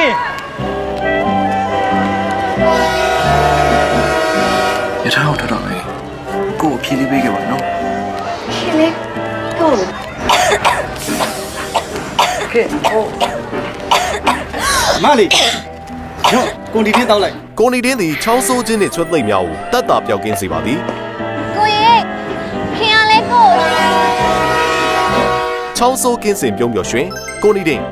ခင်ရထားကိုထွက်တော့မယ်ကို့ကိုဖြေးလေးပေးခဲ့ပါနော်ရှင်လေးကိုခင်ဟိုမလေးညောကွန်တီတင်းတောက်လိုက်ကိုနီတင်းသည်ချောင်းဆိုးခြင်းနှင့်ချွတ်သိမ့်များကိုတတ်တာပြောက်ကင်းစေပါသည်ကိုရဲ့ခင်ရလဲကိုချောင်းဆိုးကင်းစင်ပြုံးပျော်ရွှင်ကိုနီတင်း